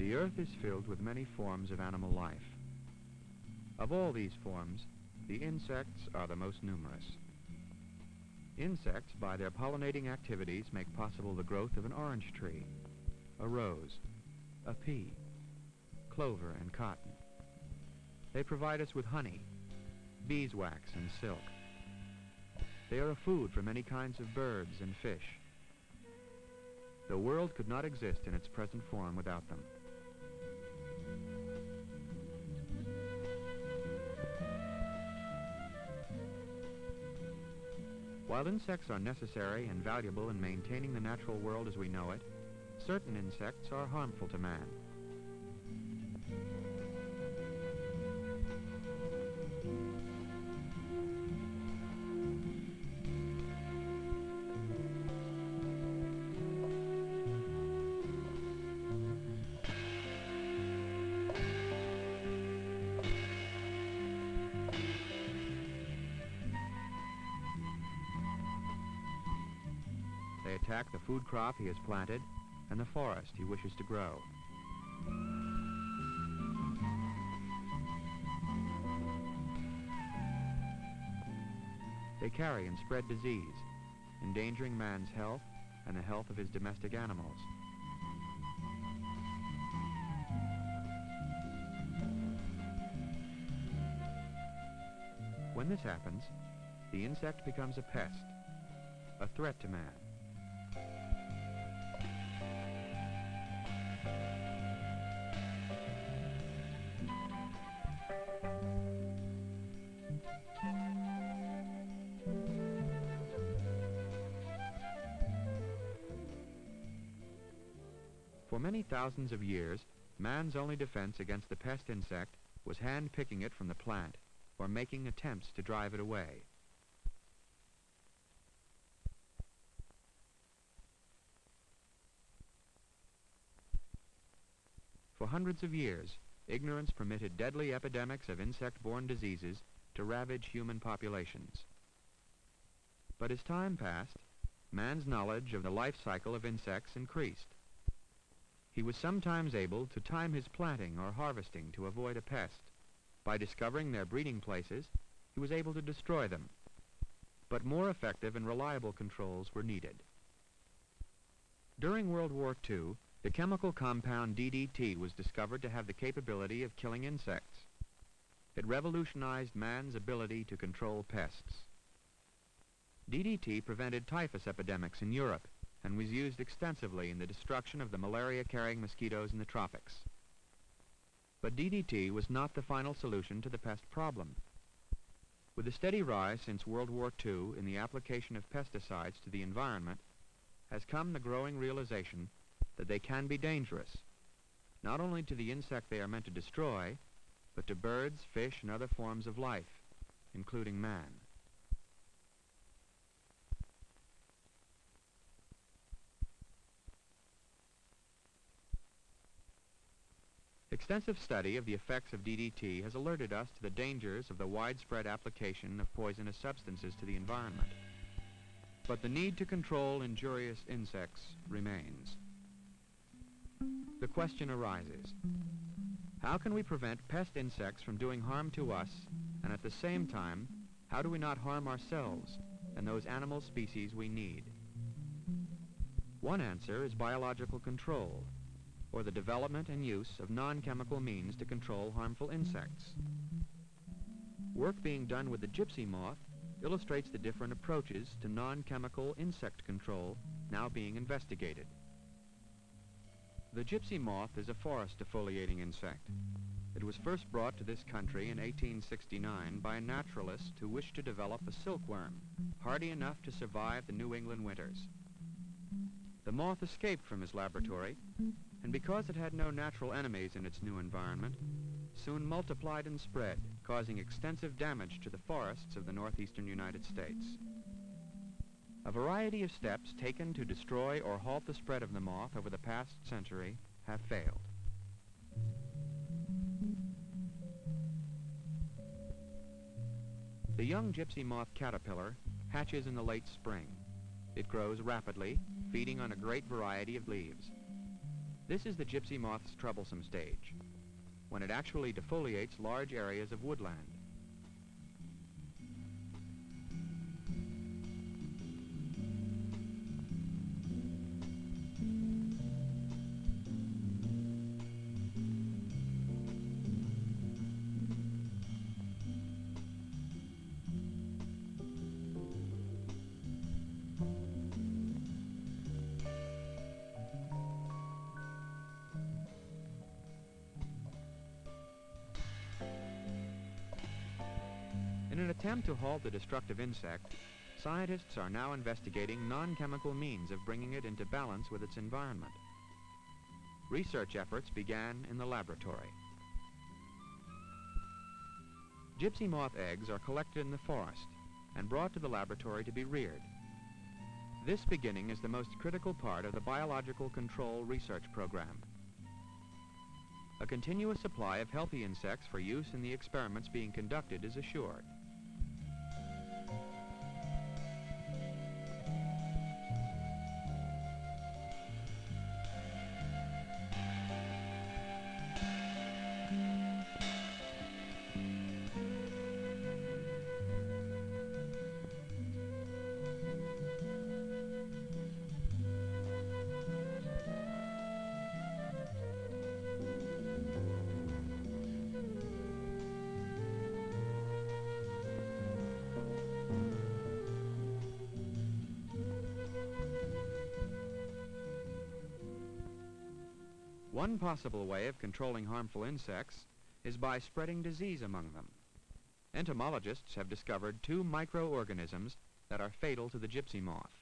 The earth is filled with many forms of animal life. Of all these forms, the insects are the most numerous. Insects, by their pollinating activities, make possible the growth of an orange tree, a rose, a pea, clover, and cotton. They provide us with honey, beeswax, and silk. They are a food for many kinds of birds and fish. The world could not exist in its present form without them. While insects are necessary and valuable in maintaining the natural world as we know it, certain insects are harmful to man. Attack the food crop he has planted and the forest he wishes to grow. They carry and spread disease, endangering man's health and the health of his domestic animals. When this happens, the insect becomes a pest, a threat to man. For many thousands of years, man's only defense against the pest insect was hand-picking it from the plant or making attempts to drive it away. For hundreds of years, ignorance permitted deadly epidemics of insect-borne diseases to ravage human populations. But as time passed, man's knowledge of the life cycle of insects increased. He was sometimes able to time his planting or harvesting to avoid a pest. By discovering their breeding places, he was able to destroy them. But more effective and reliable controls were needed. During World War II, the chemical compound DDT was discovered to have the capability of killing insects. It revolutionized man's ability to control pests. DDT prevented typhus epidemics in Europe and was used extensively in the destruction of the malaria-carrying mosquitoes in the tropics. But DDT was not the final solution to the pest problem. With a steady rise since World War II in the application of pesticides to the environment has come the growing realization that they can be dangerous, not only to the insect they are meant to destroy, but to birds, fish, and other forms of life, including man. Extensive study of the effects of DDT has alerted us to the dangers of the widespread application of poisonous substances to the environment. But the need to control injurious insects remains. The question arises, how can we prevent pest insects from doing harm to us, and at the same time, how do we not harm ourselves and those animal species we need? One answer is biological control, or the development and use of non-chemical means to control harmful insects. Work being done with the gypsy moth illustrates the different approaches to non-chemical insect control now being investigated. The gypsy moth is a forest defoliating insect. It was first brought to this country in 1869 by a naturalist who wished to develop a silkworm, hardy enough to survive the New England winters. The moth escaped from his laboratory, and because it had no natural enemies in its new environment, soon multiplied and spread, causing extensive damage to the forests of the northeastern United States. A variety of steps taken to destroy or halt the spread of the moth over the past century have failed. The young gypsy moth caterpillar hatches in the late spring. It grows rapidly, feeding on a great variety of leaves. This is the gypsy moth's troublesome stage, when it actually defoliates large areas of woodland. An attempt to halt the destructive insect, scientists are now investigating non-chemical means of bringing it into balance with its environment. Research efforts began in the laboratory. Gypsy moth eggs are collected in the forest and brought to the laboratory to be reared. This beginning is the most critical part of the biological control research program. A continuous supply of healthy insects for use in the experiments being conducted is assured. One possible way of controlling harmful insects is by spreading disease among them. Entomologists have discovered two microorganisms that are fatal to the gypsy moth,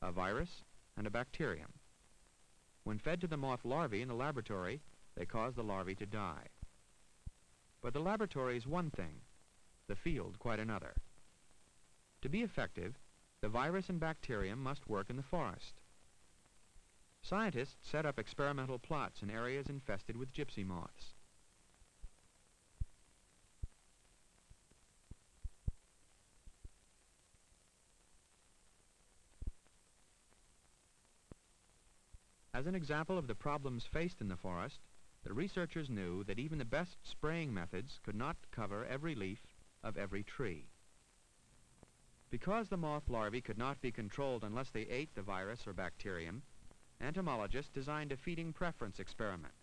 a virus and a bacterium. When fed to the moth larvae in the laboratory, they cause the larvae to die. But the laboratory is one thing, the field quite another. To be effective, the virus and bacterium must work in the forest. Scientists set up experimental plots in areas infested with gypsy moths. As an example of the problems faced in the forest, the researchers knew that even the best spraying methods could not cover every leaf of every tree. Because the moth larvae could not be controlled unless they ate the virus or bacterium, entomologists designed a feeding preference experiment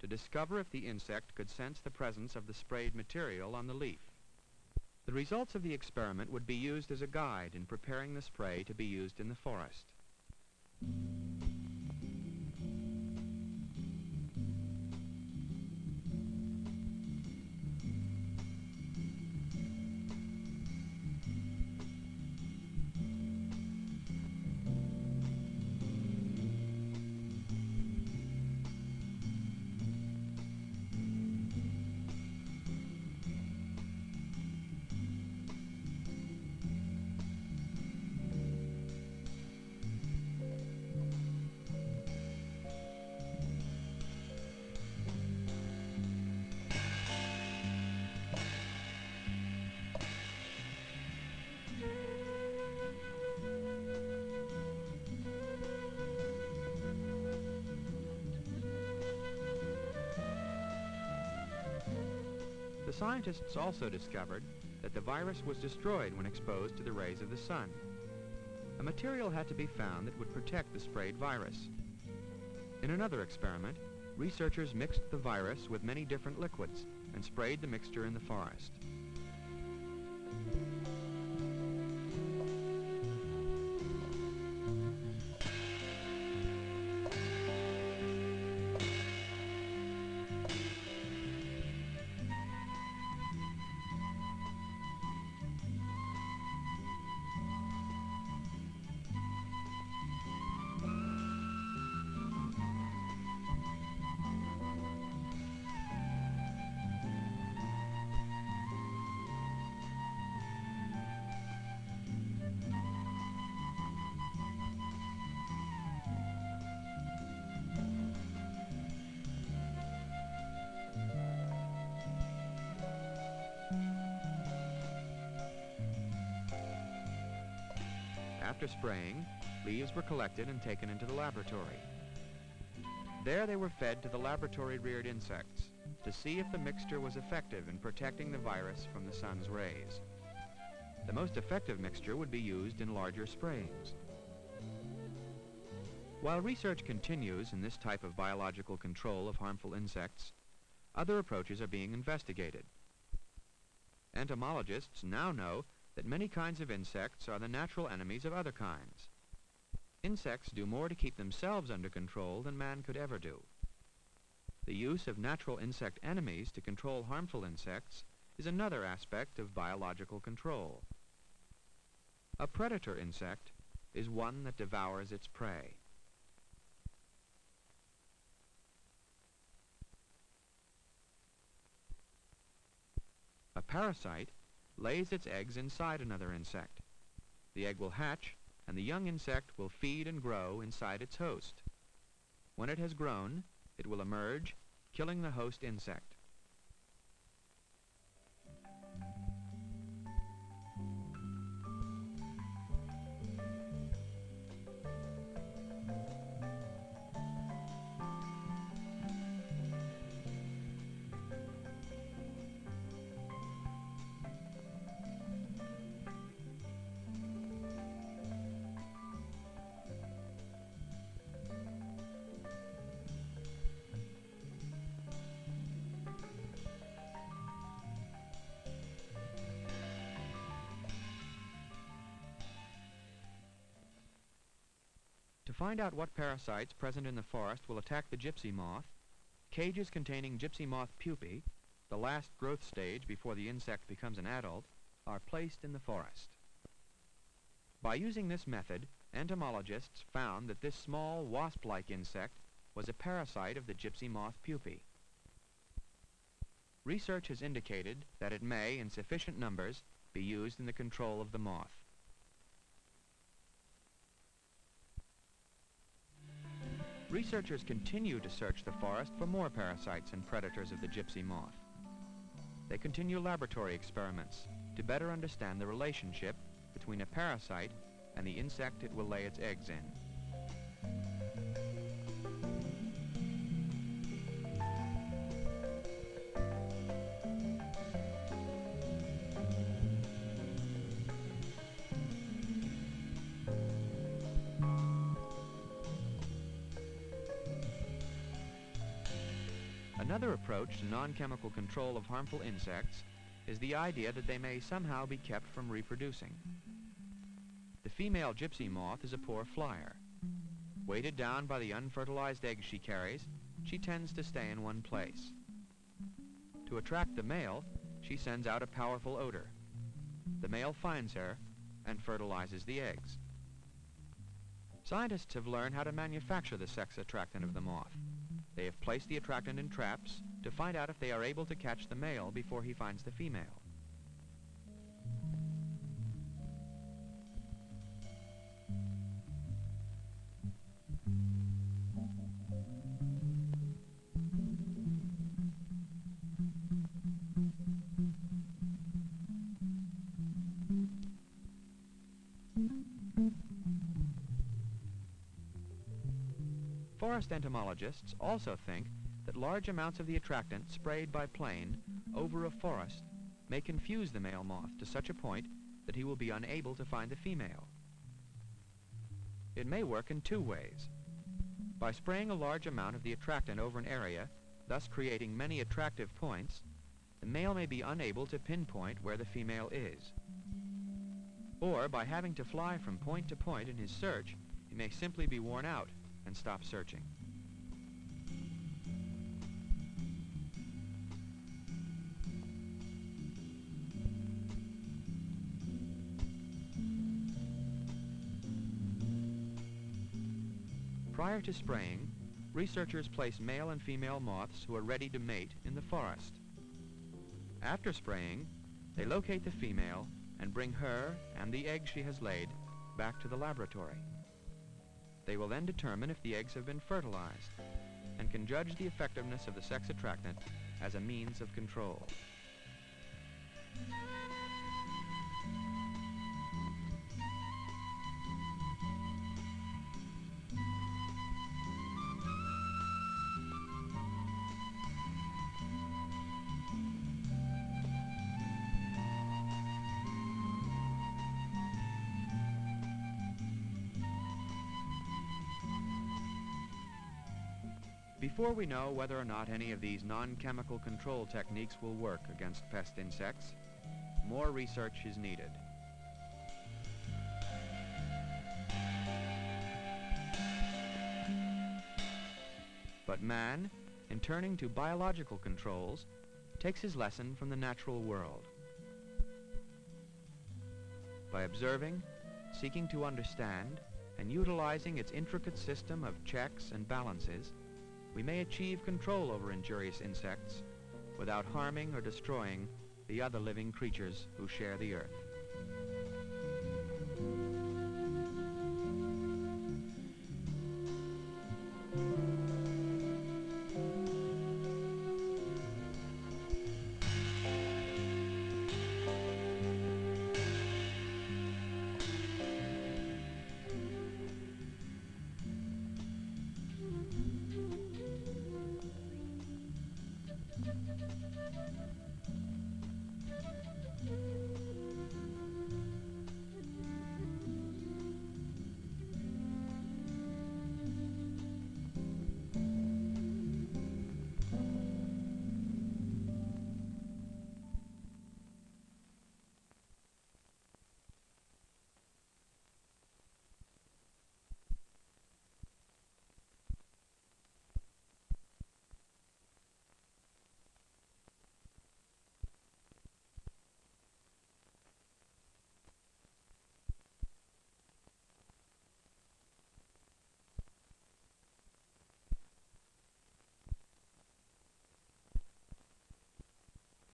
to discover if the insect could sense the presence of the sprayed material on the leaf. The results of the experiment would be used as a guide in preparing the spray to be used in the forest. Scientists also discovered that the virus was destroyed when exposed to the rays of the sun. A material had to be found that would protect the sprayed virus. In another experiment, researchers mixed the virus with many different liquids and sprayed the mixture in the forest. After spraying, leaves were collected and taken into the laboratory. there they were fed to the laboratory-reared insects to see if the mixture was effective in protecting the virus from the sun's rays. The most effective mixture would be used in larger sprays. While research continues in this type of biological control of harmful insects, other approaches are being investigated. Entomologists now know that many kinds of insects are the natural enemies of other kinds. Insects do more to keep themselves under control than man could ever do. The use of natural insect enemies to control harmful insects is another aspect of biological control. A predator insect is one that devours its prey. A parasite lays its eggs inside another insect. The egg will hatch, and the young insect will feed and grow inside its host. When it has grown, it will emerge, killing the host insect. Find out what parasites present in the forest will attack the gypsy moth, cages containing gypsy moth pupae, the last growth stage before the insect becomes an adult, are placed in the forest. By using this method, entomologists found that this small wasp-like insect was a parasite of the gypsy moth pupae. Research has indicated that it may, in sufficient numbers, be used in the control of the moth. Researchers continue to search the forest for more parasites and predators of the gypsy moth. They continue laboratory experiments to better understand the relationship between a parasite and the insect it will lay its eggs in. Another approach to non-chemical control of harmful insects is the idea that they may somehow be kept from reproducing. The female gypsy moth is a poor flyer. Weighted down by the unfertilized eggs she carries, she tends to stay in one place. To attract the male, she sends out a powerful odor. The male finds her and fertilizes the eggs. Scientists have learned how to manufacture the sex attractant of the moth. They have placed the attractant in traps to find out if they are able to catch the male before he finds the female. Forest entomologists also think that large amounts of the attractant sprayed by plane over a forest may confuse the male moth to such a point that he will be unable to find the female. It may work in two ways. By spraying a large amount of the attractant over an area, thus creating many attractive points, the male may be unable to pinpoint where the female is. Or by having to fly from point to point in his search, he may simply be worn out and stop searching. Prior to spraying, researchers place male and female moths who are ready to mate in the forest. After spraying, they locate the female and bring her and the egg she has laid back to the laboratory. They will then determine if the eggs have been fertilized and can judge the effectiveness of the sex attractant as a means of control. Before we know whether or not any of these non-chemical control techniques will work against pest insects, more research is needed. But man, in turning to biological controls, takes his lesson from the natural world. By observing, seeking to understand, and utilizing its intricate system of checks and balances, we may achieve control over injurious insects without harming or destroying the other living creatures who share the earth.